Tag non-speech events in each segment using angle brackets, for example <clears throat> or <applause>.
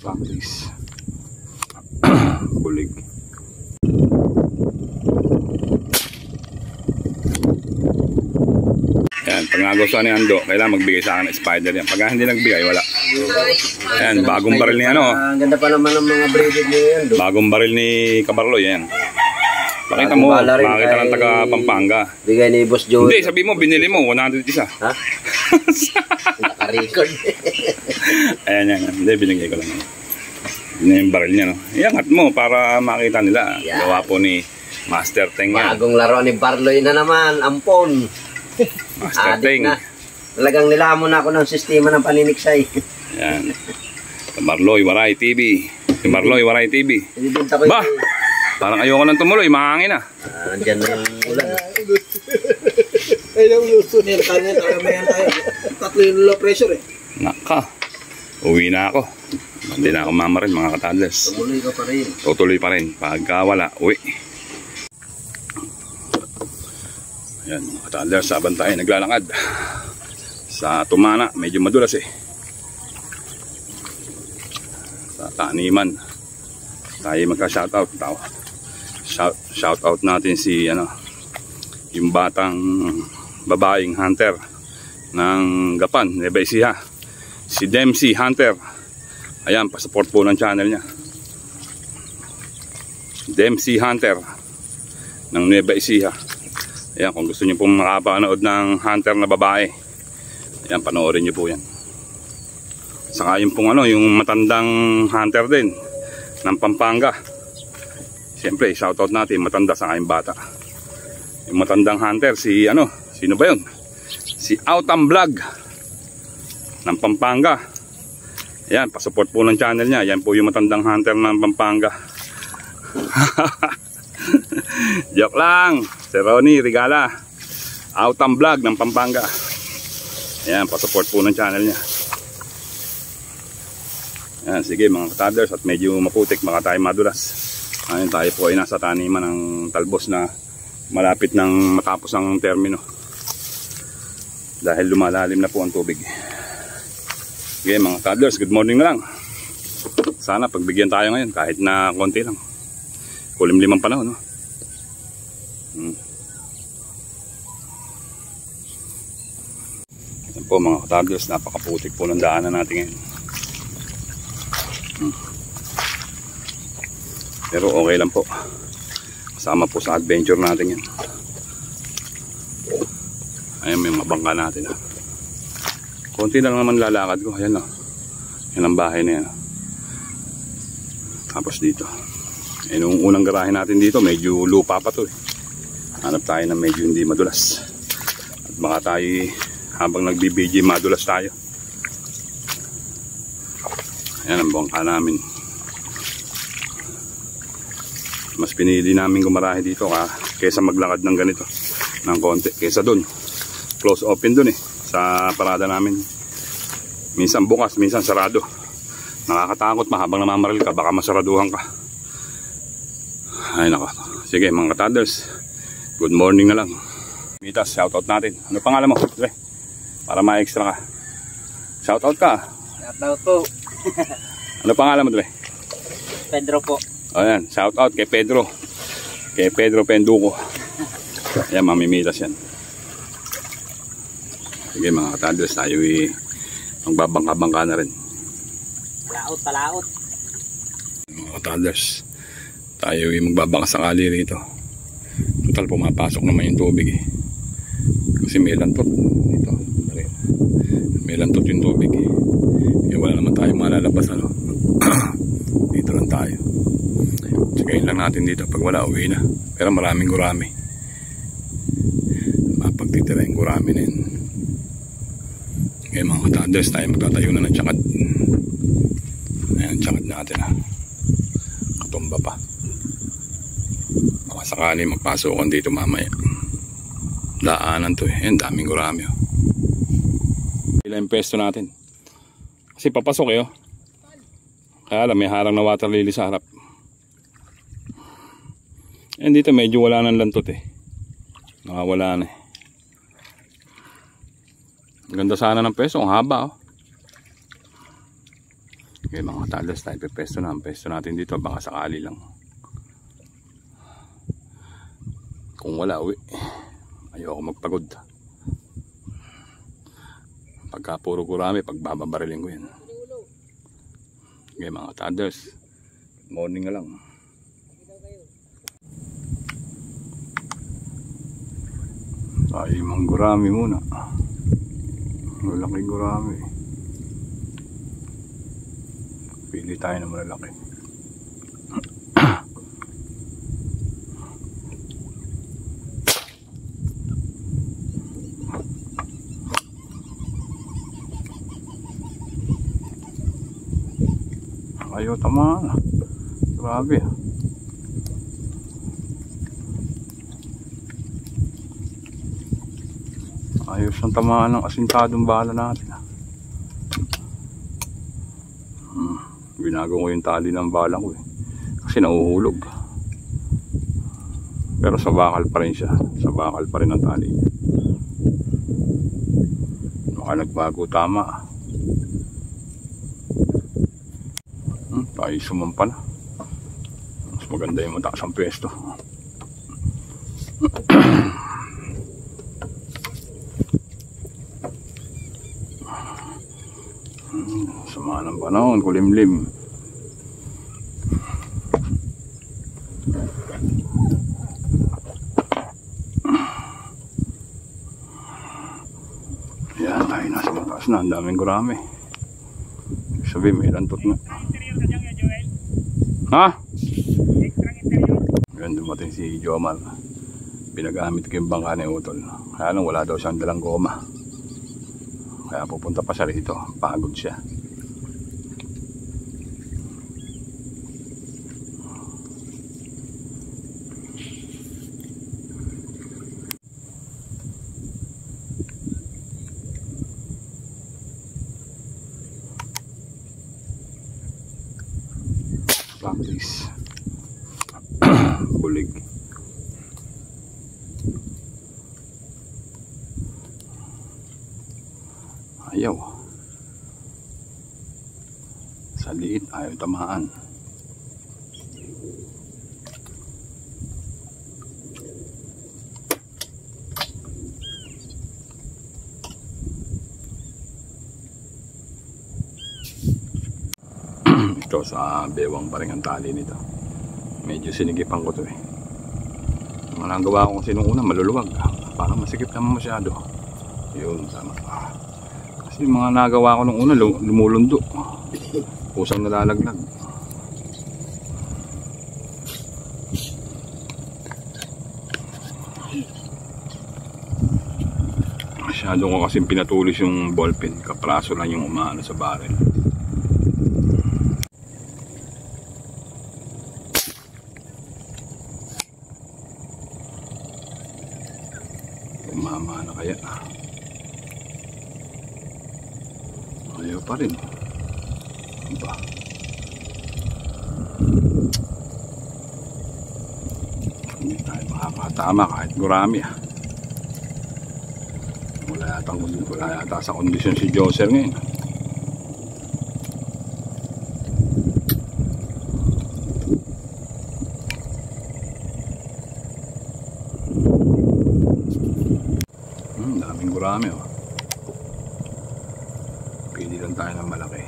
Practice. <coughs> Bulig. Yan, pag nagustuhan ni Ando, kailangan magbigay sa akin ng spider yan. Pag hindi nagbigay, wala. Yan, bagong baril ni ano. Ang ganda pa naman ng mga braided niya yan. do. Bagong baril ni Cabarloy, yan. Pakita mo, makita ng taga Pampanga. Bigay ni Boss Joey. Hindi, sabi mo, binili mo, 100 isa. Ha? <laughs> Naka-record. Ayan, yan, yan. Hindi, binigay ko lang. Yun yung baril niya, no? Iangat mo para makita nila. Yan. Gawa po ni Master Teng yan. Bagong laro ni Barloy na naman. Ampon. Master Teng. na. Talagang nilamon ako ng sistema ng paniniksay. Yan. Marloy Waray TV. Si Marloy Waray TV. Ba! Parang ayoko nang tumuloy, mahangin na. Ah, Andyan na yung ulan. Ay, yung gusto nila. Kanya tayo may tayo. Tatlo yung low pressure eh. Naka. Uwi na ako. Hindi na ako mamarin mga katadlers. Tumuloy ka pa rin. Tutuloy pa rin. Pagka wala, uwi. Ayan, mga katadlers, saban tayo naglalakad. Sa Tumana, medyo madulas eh. Sa Taniman. Tayo magka-shoutout. Tao. Shout, shoutout natin si ano, yung batang babaeng hunter ng Gapan, Nueva Ecija. Si Dempsey Hunter. Ayan, pasupport po ng channel niya. Dempsey Hunter ng Nueva Ecija. Ayan, kung gusto niyo pong makapanood ng hunter na babae, ayan, panoorin niyo po yan. Saka yung pong ano, yung matandang hunter din ng Pampanga. Siyempre, shoutout natin, matanda sa yung bata. Yung matandang hunter, si ano, sino ba yun? Si Autumn Vlog ng Pampanga. Ayan, pasupport po ng channel niya. Yan po yung matandang hunter ng Pampanga. <laughs> Joke lang. Si Ronnie Regala. Autumn Vlog ng Pampanga. Ayan, pasupport po ng channel niya. Ayan, sige mga kataders at medyo maputik mga tayo madulas. Ayan, tayo po ay nasa taniman ng talbos na malapit ng matapos ang termino. Dahil lumalalim na po ang tubig. Sige mga toddlers, good morning na lang. Sana pagbigyan tayo ngayon kahit na konti lang. Kulimlimang panahon, no? Hmm. Yan po mga toddlers, napakaputik po ng daanan natin ngayon. Hmm. Pero okay lang po. Kasama po sa adventure natin yan. Ayan may mga bangka natin. Ha. Konti na lang naman lalakad ko. Ayan o. Yan ang bahay na yan. Tapos dito. Eh, nung unang garahe natin dito, medyo lupa pa to eh. Hanap tayo na medyo hindi madulas. At baka tayo, habang nagbibigay, madulas tayo. Ayan ang bangka namin. Mas pinili namin gumarahe dito ka, kaysa maglakad ng ganito. Ng konti. Kaysa dun. Close open dun eh. Sa parada namin. Minsan bukas, minsan sarado. Nakakatakot mahabang namamaril ka, baka masaraduhan ka. Ay nako. Sige mga kataders. Good morning na lang. Mitas, shoutout natin. Ano pangalan mo? Dre, para ma-extra ka. Shoutout ka. Shoutout po. <laughs> Ano pangalan mo, Dre? Pedro po. Ayan, shoutout kay Pedro. Kay Pedro Penduko. Ayan, mamimitas yan. Sige mga katadres, tayo i magbabangka-bangka na rin. Palaot, palaot. Mga katadres, tayo i magbabangka sakali rito. Total, pumapasok naman yung tubig eh. Kasi may lantot dito. May lantot yung tubig eh. Eh, wala naman tayo malalabas ano. <clears throat> dito lang tayo. Tsagayin lang natin dito pag wala uwi na. Pero maraming gurami. Mapagtitira yung gurami na yun. Ngayon mga katadres tayo magtatayo na ng tsakad. Ayan, tsakad natin ha. Katumba pa. Baka sakali magpasokan dito mamaya. Daanan to eh. Ayan, daming gurami oh. Ilan yung pwesto natin. Kasi papasok eh oh. Alam, may harang na water lily sa harap. And dito medyo wala nang lantot eh. Nakawala na eh. Ganda sana ng peso. Ang haba oh. Okay mga talas tayo pepesto na. Ang pesto natin dito baka sakali lang. Kung wala uwi. Ayoko magpagod. Pagka puro kurami, pagbababariling ko yan. Okay mga tadas. Morning na lang. Tayo mang gurami muna. Malaki gurami. Pili tayo ng malalaki. Ayaw tama. Grabe. Ayos ang tamaan ng asintadong bala natin. Hmm, binago ko yung tali ng bala ko eh. Kasi nauhulog. Pero sa bakal pa rin siya. Sa bakal pa rin ang tali. Baka nagbago tama. Tayo sumampa na. Mas maganda yung mataas ang pwesto. <clears throat> Sama ng panahon, kulimlim. Yan, tayo nasa mataas na. Ang daming gurami. Sabi, may lantot na. Ha? Yan, dumating si Jomar. Pinagamit ko yung bangka ni Utol. Kaya lang wala daw siyang dalang goma. Kaya pupunta pa siya rito. Pagod siya. Practice. Bulig. Ayaw. Sa liit, ayaw tamaan. Ito sa bewang pa rin ang tali nito. Medyo sinigipan ko to eh. Ang nagawa ko kasi nung una maluluwag. Parang masikip naman masyado. Yun, tama. Kasi mga nagawa ko nung una lu- lumulundo. Pusang nalalaglag. Masyado ko kasi pinatulis yung ballpen. Kapraso lang yung umaano sa barrel. Umama na kaya. Ayaw pa rin. Ano ba? Hindi tayo makakatama kahit gurami ah. Wala yata, wala yata sa kondisyon si Joser ngayon. Hmm, daming gurami oh. Pili lang tayo ng malaki.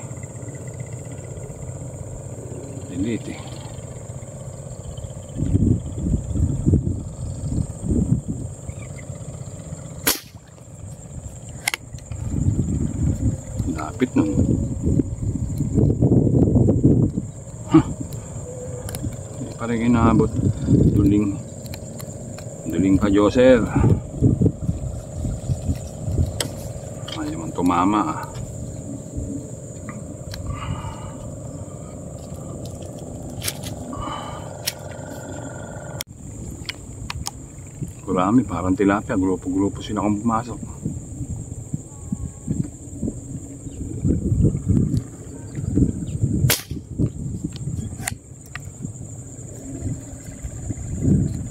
Lilit eh. Lapit nun. Huh. Hindi pa rin inaabot. Duling. Duling ka, Joser. Ayaw mong tumama ah. Kurami, parang tilapia. Grupo-grupo sila kung pumasok.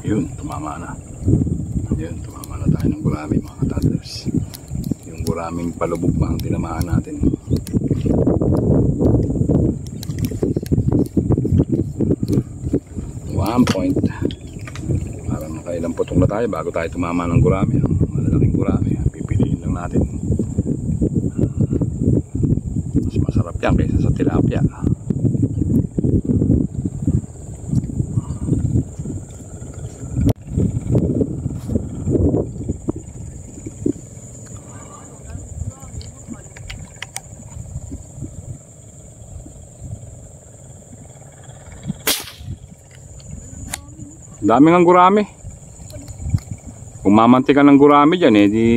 Yun, tumama na. Yun, tumama. tayo ng gurami mga tatlos. Yung guraming palubog pa ang tinamaan natin. One point. Para makailang putok na tayo bago tayo tumama ng gurami. Ang malalaking gurami. Pipiliin lang natin. Mas masarap yan kaysa sa tilapia. Dami ng gurami. Kung mamanti ng gurami dyan, eh di...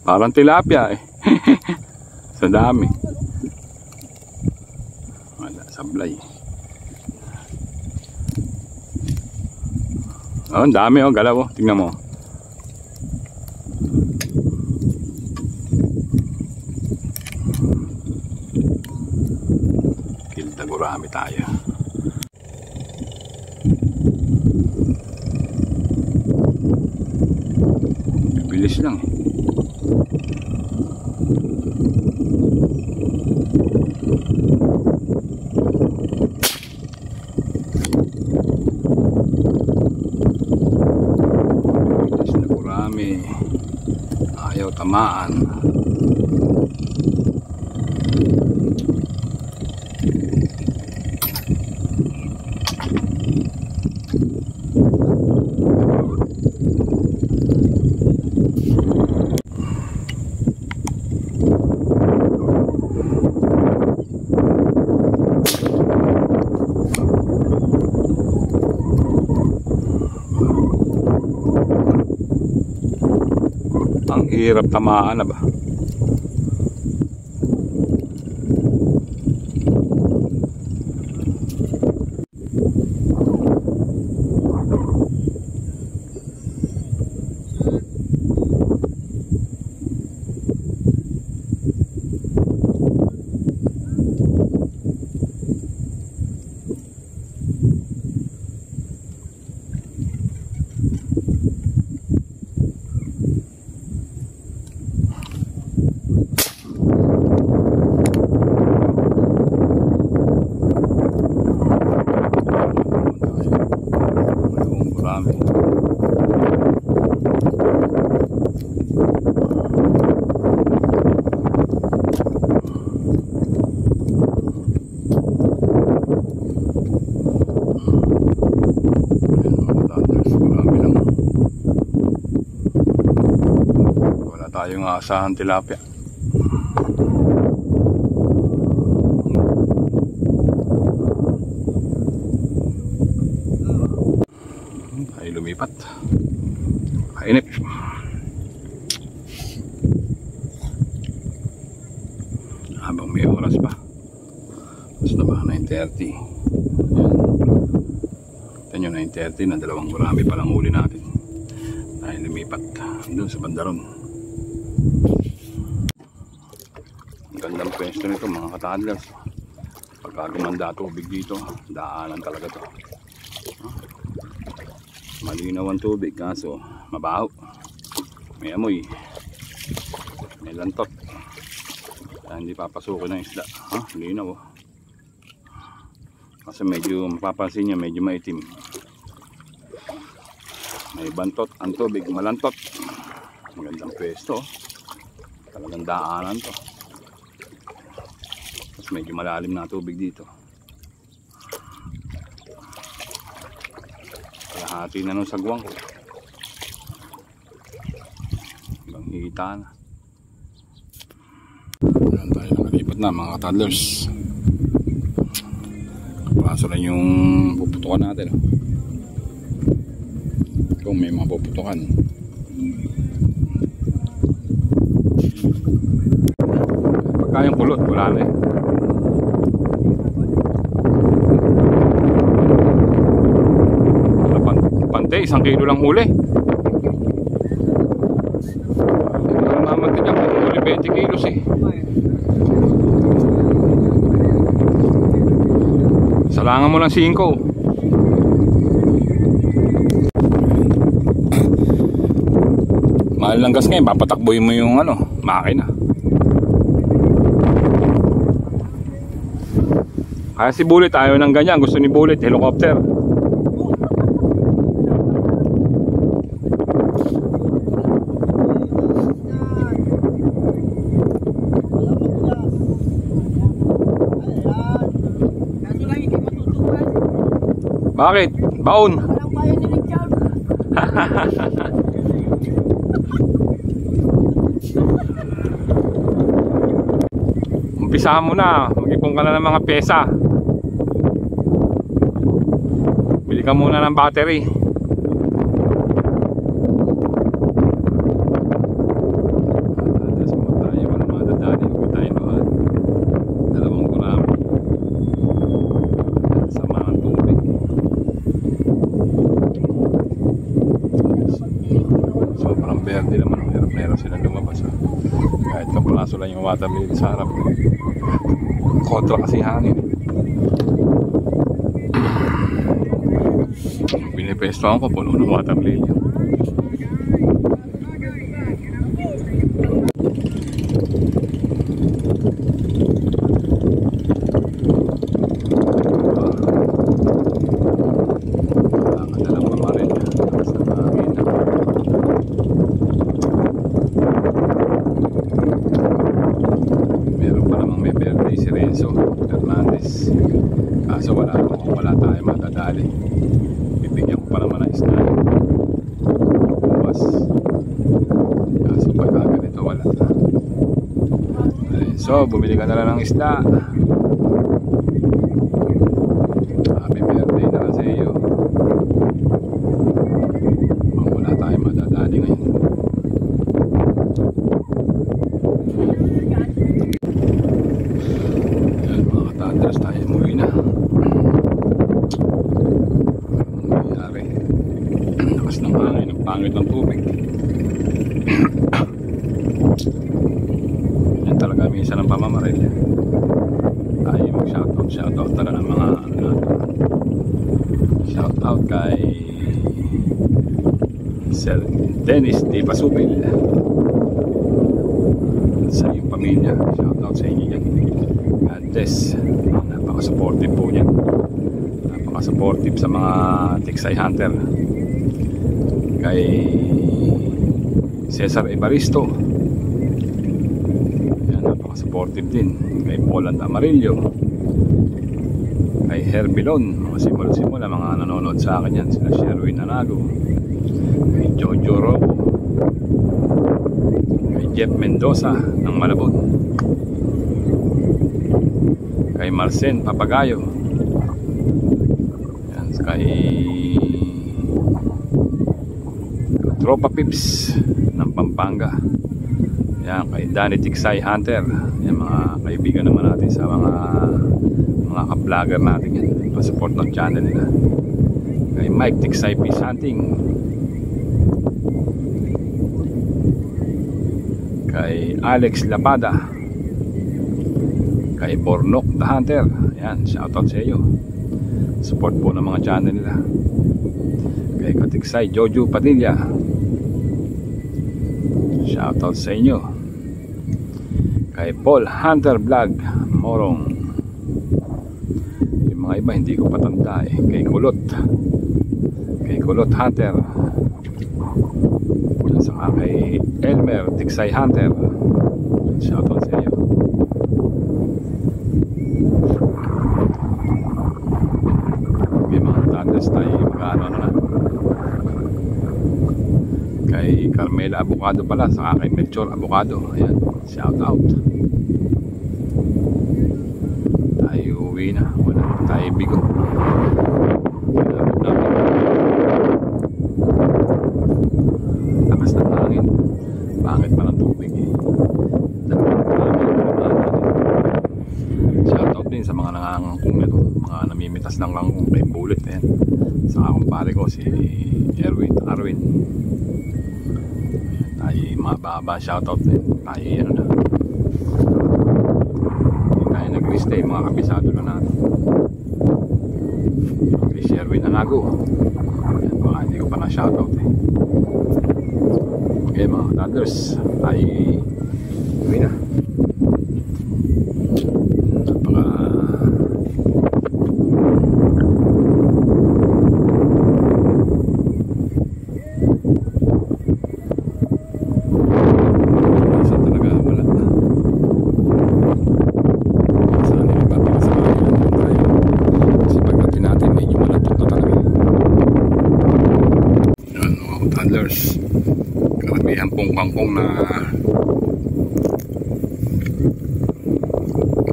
Parang tilapia eh. <laughs> Sa dami. Wala, sablay. Oh, ang dami oh, galaw oh. Tingnan mo. Kilda gurami tayo. Tamaan. Ang hirap tamaan na ba? Mayroong marami. Ayan, mga taters, marami lang. Wala tayong asahan tilapia. ay lumipat. Kainip. Habang may oras pa. Mas na ba? 9.30 yan. Nyo 9.30 na dalawang gurami pa lang huli natin. Ay lumipat. Doon sa bandaron ang gandang pwesto nito mga katadlers pagka gumanda tubig dito daanan talaga to. Malinaw ang tubig kaso mabaho. May amoy. May lantot kaya hindi papasukin ng isda. Ha linaw oh. kasi medyo mapapansin nyo medyo maitim. May bantot ang tubig malantot. Magandang pwesto oh. talagang daanan to medyo malalim na tubig dito Kalahati na nung sagwang. Ibang hita na. Tayo nakalipat na mga toddlers. Kaso lang yung puputukan natin. oh. Kung may mga puputukan. Pagka yung wala na eh. Pante, isang kilo lang huli. Namamantin ako, huli 20 kilos eh. Salangan mo lang 5. Mahal ng gas ngayon, papatakboy mo yung ano, makina. Kaya si Bullet ayaw ng ganyan, gusto ni Bullet helicopter. Bakit? Baon. Walang bayan ni Richard. Umpisahan mo na, mag-ipon ka na ng mga pesa. Bili ka muna ng battery. Tapos mo tayo, wala madadali. Huwag tayo doon. Dalawang gurami. Sama ng tubig. Sobrang verde naman. Hirap na hirap sila lumabas. ah. Kahit kapraso lang yung waterlily sa harap. Kontra kasi hangin. Pinipesto ako, puno ng waterlily. Nakakadalang pa rin sa hangin. Meron pa namang may birthday si Renzo Fernandez. Kaso wala, wala tayo madadali. Bibigyan ko pa naman ng isda. Buwas. Kaso pagka ganito wala. Renzo, bumili ka na lang ng isda. Happy birthday na lang sa iyo. Wala tayo madadali ngayon. Yan mga katandras tayo umuwi na. Anong nangyari? Lakas ng hangin, ang pangit ng tubig. Yan talaga ang pamamaril. Tayo mag shoutout, shoutout tala ng mga ano natin. Shoutout kay Sir Dennis Di Pasupil sa iyong pamilya. Shoutout sa inyo yan. God bless. Napaka-supportive po niyan. Napaka-supportive sa mga Tiksay Hunter. Kay Cesar Evaristo. Yan, napaka-supportive din. Kay Poland Amarillo. Kay Herbilon. Mga simula-simula, mga nanonood sa akin yan. Sila Sherwin Nanago. Kay Jojo Robo kay Jeff Mendoza ng Malabon kay Marcen Papagayo yan, kay Tropa Pips ng Pampanga yan, kay Danny Tiksay Hunter. Yan, mga kaibigan naman natin sa mga mga ka-vlogger natin yan. Pa-support ng channel nila. Kay Mike Tiksay Peace Hunting. Kay Alex Lapada kay Bornok the Hunter. Yan shoutout sa iyo. Support po ng mga channel nila. Kay Katiksay Jojo Padilla shoutout sa inyo. Kay Paul Hunter Vlog Morong. Yung mga iba hindi ko patanda eh. Kay Kulot. Kay Kulot Hunter. Saka kay Elmer Tiksay Hunter shoutout sa iyo may mga tatas tayo magkano na Carmela Abocado pala saka kay Melchor Abocado ayan shoutout. Tayo uwi na. Wala tayo bigo. Lakas ng hangin. Pangit pa ng tubig eh. Kami shoutout din sa mga nangangangkong nito mga namimitas ng kangkong kay Bullet. Yan sa kumpare ko si Erwin Arwin. Ayan, mababa shoutout din tayo ano na hindi tayo nag-stay mga kabisado na natin kay Sherwin Anago Ayan, pa nga, hindi ko pa na shoutout eh. Okay mga toddlers, ay uwi na. Napaka Minsan talaga wala. Saan nila papakasama naman tayo. Kasi pagdating natin, medyo malapit na talaga. Yan, mga toddlers. Karamihan pong kangkong na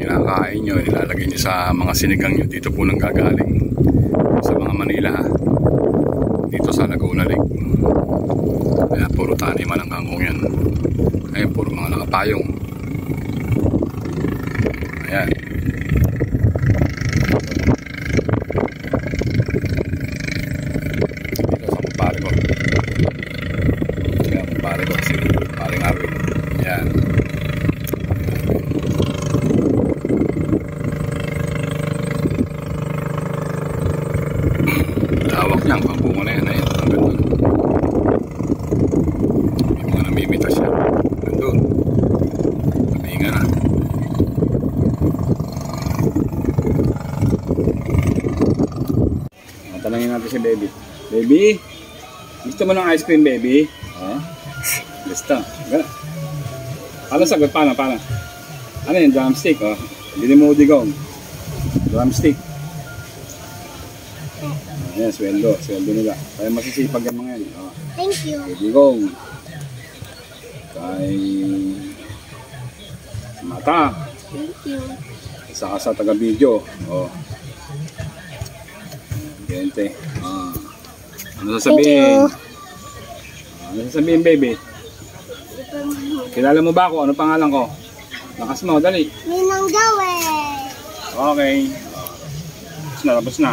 kinakain nyo, nilalagay nyo sa mga sinigang nyo. Dito po nang gagaling. Sa mga Manila. Dito sa Laguna Lake. Kaya puro taniman ang kangkong yan. Ayan, puro mga nakapayong. Ayan. Dito sa kumpare ko. Ayan, kumpare ko. Si paring Arwin. Ayan. Lawak niyan. Pambungo na yan. Ayan. Ang ganda. May mga namimita siya. Nandun. Pahinga na. Tanungin natin si baby. Baby, gusto mo ng ice cream, baby? Ha? Gusto. Gana. Paano sagot? Paano? Paano? Ano yun? Drumstick, oh. Bili mo digong. Drumstick. Ayan, sweldo. Sweldo nila. Kaya masisipag yung mga yan. Oh. Thank you. Digong. Kay mata. Thank you. Saka sa taga-video. Oh. Gente. Ah. Ano sasabihin? Ah, Ano sasabihin, baby? Kilala mo ba ako? Ano pangalan ko? Lakas mo, dali. Ninang Joey. Okay. Tapos na, tapos na.